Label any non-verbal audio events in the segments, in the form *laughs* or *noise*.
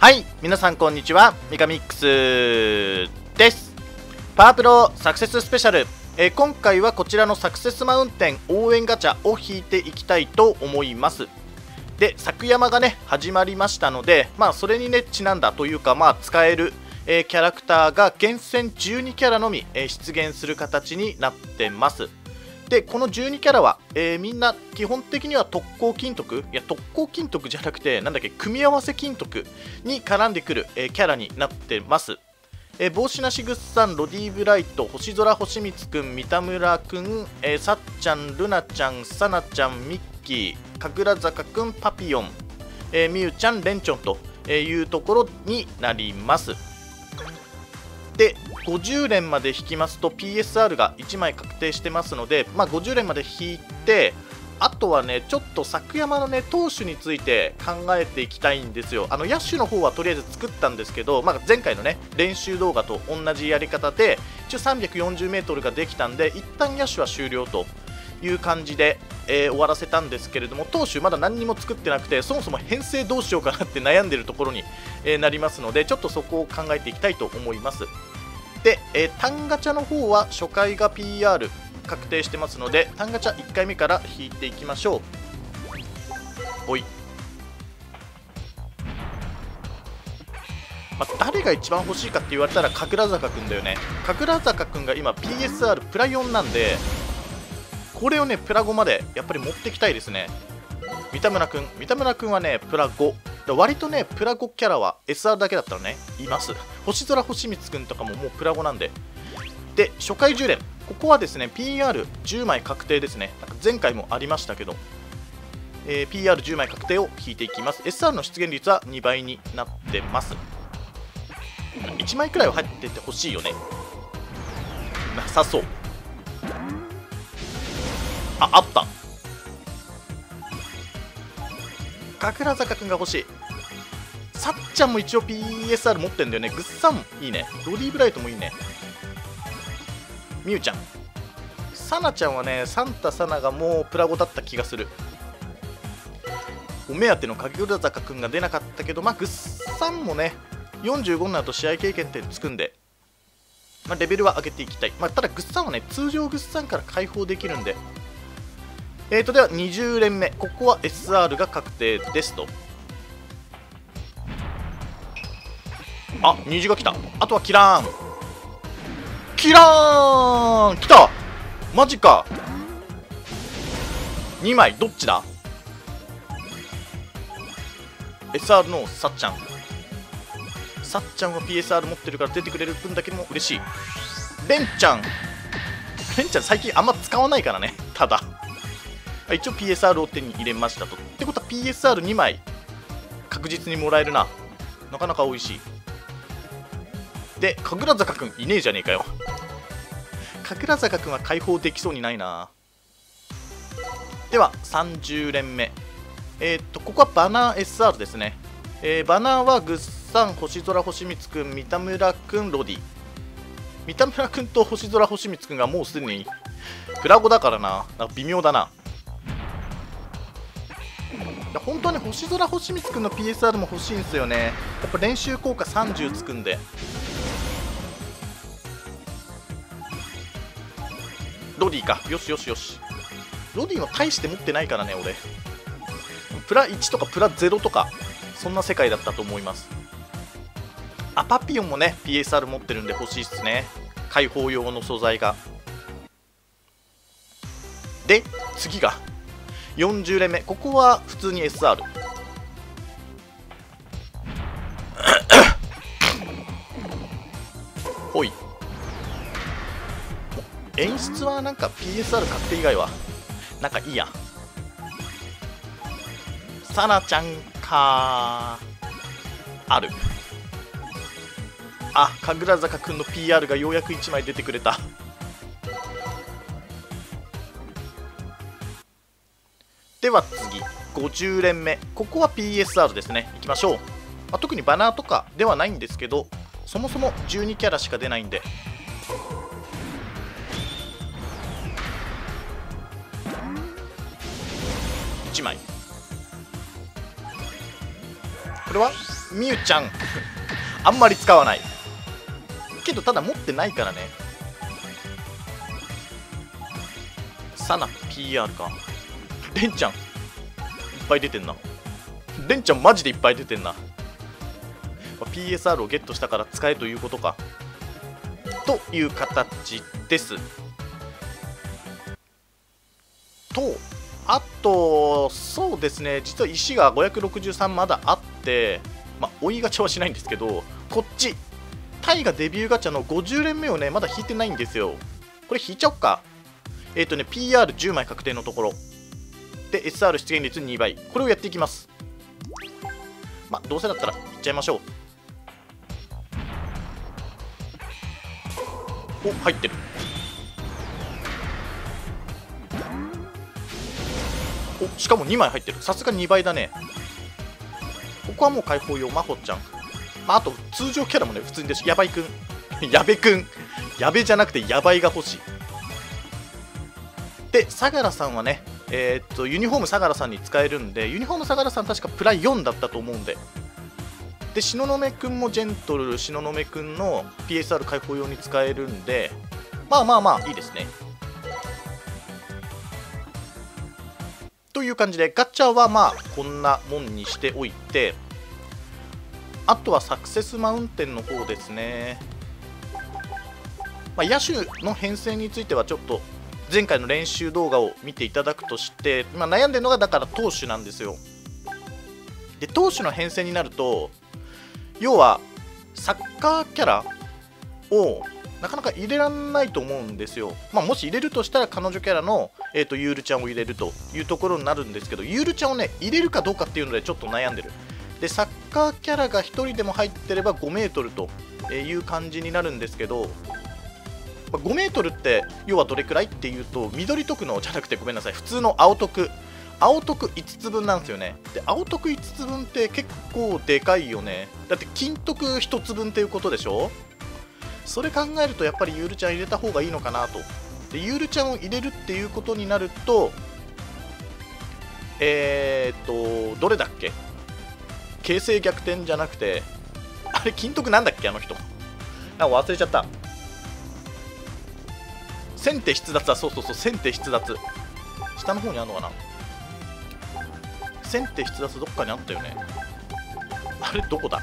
はい皆さんこんにちは。ミカミックスです。パワープロサクセススペシャル、えー今回はこちらのサクセスマウンテン応援ガチャを引いていきたいと思います。で作山がね始まりましたのでまあそれにねちなんだというかまあ使える、えーキャラクターが厳選12キャラのみ、えー出現する形になってます。でこの12キャラは、えーみんな基本的には特攻金徳いや特攻金徳じゃなくてなんだっけ組み合わせ金徳に絡んでくる、えーキャラになってますえー帽子なしぐっさん、ロディーブライト、星空星光くん、三田村くん、えーさっちゃん、ルナちゃん、さなちゃん、ミッキー、神楽坂くん、パピヨン、えーみゆちゃん、レンチョンというところになります。で50連まで引きますと PSR が1枚確定してますので、まあ、50連まで引いてあとはねちょっと作山のね投手について考えていきたいんですよ。あの野手の方はとりあえず作ったんですけど、まあ、前回のね練習動画と同じやり方で一応 340m ができたんで一旦野手は終了という感じで、えー終わらせたんですけれども投手まだ何にも作ってなくてそもそも編成どうしようかなって悩んでるところに、えーなりますのでちょっとそこを考えていきたいと思います。で、えー、単ガチャの方は初回が PR 確定してますので単ガチャ1回目から引いていきましょう。おい、まあ、誰が一番欲しいかって言われたら神楽坂くんだよね。神楽坂くんが今 PSR プラ4なんでこれをねプラ5までやっぱり持ってきたいですね。三田村くん三田村くんはねプラ5割とねプラ5キャラは SR だけだったらね。います。星空星光くんとかももうプラ5なんで。で初回10連。ここはですね PR10 枚確定ですね。なんか前回もありましたけど、えー PR10 枚確定を引いていきます。SR の出現率は2倍になってます。1枚くらいは入っててほしいよね。なさそう。ああった。神楽坂くんが欲しい。さっちゃんも一応 PSR 持ってんだよね。ぐっさんいいね。ロディブライトもいいね。みゆちゃん。さなちゃんはねサンタさながもうプラゴだった気がする。お目当ての神楽坂くんが出なかったけどまあぐっさんもね45になると試合経験点つくんでまあ、レベルは上げていきたい、まあ、ただグッサンはね通常グッサンから解放できるんでえーとでは20連目。ここは SR が確定ですと。あ虹が来た。あとはキラーン。キラーン！来た！マジか。2枚。どっちだ？SR のさっちゃん。さっちゃんは PSR 持ってるから出てくれる分だけでも嬉しい。レンちゃん。レンちゃん最近あんま使わないからね。ただ。一応 PSR を手に入れましたと。ってことは PSR2 枚確実にもらえるな。なかなか美味しい。で神楽坂くんいねえじゃねえかよ。神楽坂くんは解放できそうにないな。では30連目。えーっとここはバナー SR ですね、えーバナーはぐっさん星空星光くん三田村くんロディ。三田村くんと星空星光くんがもうすでにプラゴだからな。なんか微妙だな。本当に星空星光くんの PSR も欲しいんですよね。やっぱ練習効果30つくんで。ロディか。よしよしよし。ロディも大して持ってないからね俺。プラ1とかプラ0とかそんな世界だったと思います。あパピヨンもね PSR 持ってるんで欲しいっすね。開放用の素材が。で次が。40連目。ここは普通に SR *coughs* ほい。演出はなんか PSR 確定以外はなんかいいやさなちゃんかある。あ神楽坂くんの PR がようやく1枚出てくれた。では次50連目ここは PSR ですね。いきましょう、まあ特にバナーとかではないんですけどそもそも12キャラしか出ないんで。1枚。これはみゆちゃん。あんまり使わない。けどただ持ってないからね。サナ PR か。レンちゃんいっぱい出てんな。レンちゃんマジでいっぱい出てんな。PSR をゲットしたから使えということか。という形です。とあとそうですね。実は石が563まだあってまあ追いガチャはしないんですけどこっちタイがデビューガチャの50連目をねまだ引いてないんですよ。これ引いちゃおっか。えっ、ー、とね PR10 枚確定のところ。で SR 出現率2倍。これをやっていきます。まあどうせだったらいっちゃいましょう。お入ってる。おしかも2枚入ってる。さすが2倍だね。ここはもう解放用まほちゃん、まあ、あと通常キャラもね普通にですやばいくん。*laughs* やべくん。やべじゃなくてやばいが欲しい。で相良さんはねえー、っとユニフォーム相良さんに使えるんでユニフォーム相良さん確かプライ4だったと思うんで。で東雲くんもジェントル東雲くんの PSR 開放用に使えるんでまあまあまあいいですね。という感じでガチャはまあこんなもんにしておいてあとはサクセスマウンテンの方ですね、まあ、野手の編成についてはちょっと前回の練習動画を見ていただくとして今悩んでるのがだから投手なんですよで投手の編成になると要はサッカーキャラをなかなか入れらんないと思うんですよ。まあ、もし入れるとしたら彼女キャラの、えーと、ユールちゃんを入れるというところになるんですけど、ユールちゃんをね、入れるかどうかっていうのでちょっと悩んでる。で、サッカーキャラが1人でも入ってれば5メートルという感じになるんですけど、5メートルって要はどれくらいっていうと、緑徳のじゃなくてごめんなさい、普通の青徳。青徳5つ分なんですよね。で、青徳5つ分って結構でかいよね。だって金徳1つ分っていうことでしょ？それ考えるとやっぱりユールちゃん入れた方がいいのかなと。で、ユールちゃんを入れるっていうことになると、えー、っと、どれだっけ？形勢逆転じゃなくて、あれ、金徳なんだっけあの人？なんか忘れちゃった。先手出脱は、そうそうそう、先手出脱。下の方にあるのかな？先手出脱どっかにあったよね。あれどこだ？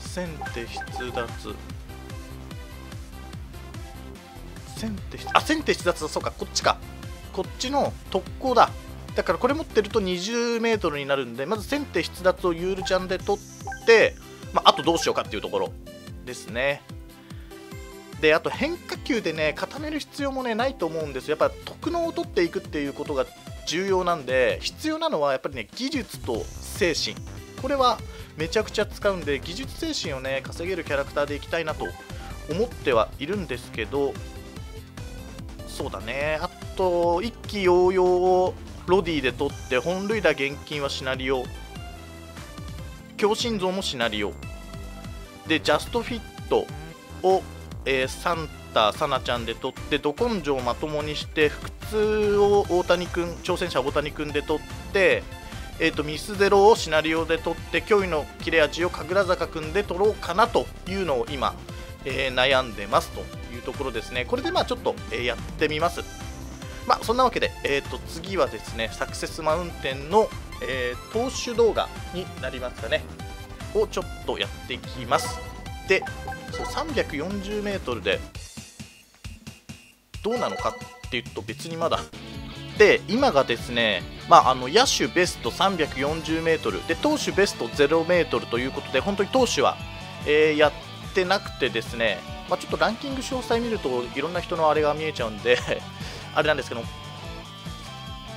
先手出脱先手あ先手出脱だそうかこっちか。こっちの特攻だ。だからこれ持ってると 20m になるんでまず先手出脱をユールちゃんで取って、まあ、あとどうしようかっていうところですね。であと変化球でね固める必要もねないと思うんですやっぱ特能を取っていくっていうことが重要なんで必要なのはやっぱりね技術と精神。これはめちゃくちゃ使うんで技術精神をね稼げるキャラクターでいきたいなと思ってはいるんですけどそうだね。あと一気揚々をロディで取って本塁打現金はシナリオ。強心臓もシナリオ。でジャストフィットをえー、サンタ、サナちゃんで取ってど根性をまともにして腹痛を大谷君挑戦者大谷君で取って、えーと、ミスゼロをシナリオで取って驚異の切れ味を神楽坂君で取ろうかなというのを今、えー、悩んでますというところですね。これでまあちょっと、えー、やってみます。まあそんなわけで、えーと、次はですねサクセスマウンテンの、えー、投手動画になりますかね。をちょっとやっていきます。でそう 340m でどうなのかっていうと別にまだで今がですね、まあ、あの野手ベスト 340m で投手ベスト 0m ということで本当に投手は、えー、やってなくてですね、まあ、ちょっとランキング詳細見るといろんな人のあれが見えちゃうんで *laughs* あれなんですけど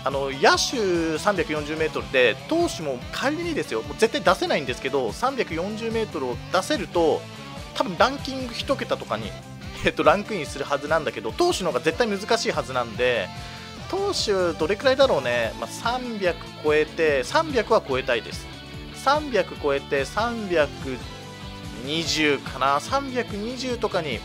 あの野手 340m で投手も仮にですよもう絶対出せないんですけど 340m を出せると多分ランキング1桁とかに、えっと、ランクインするはずなんだけど投手の方が絶対難しいはずなんで投手どれくらいだろうね、まあ、300超えて300は超えたいです300超えて320かな320とかに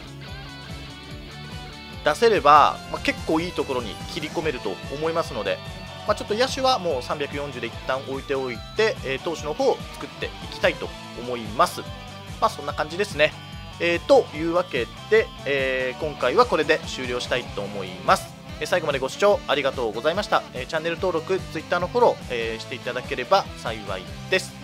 出せれば、まあ、結構いいところに切り込めると思いますので、まあ、ちょっと野手はもう340で一旦置いておいて、えー、投手の方を作っていきたいと思います。まあ、そんな感じですね。えー、というわけで、えー、今回はこれで終了したいと思います。え最後までご視聴ありがとうございました。えチャンネル登録、Twitter のフォロー、えしていただければ幸いです。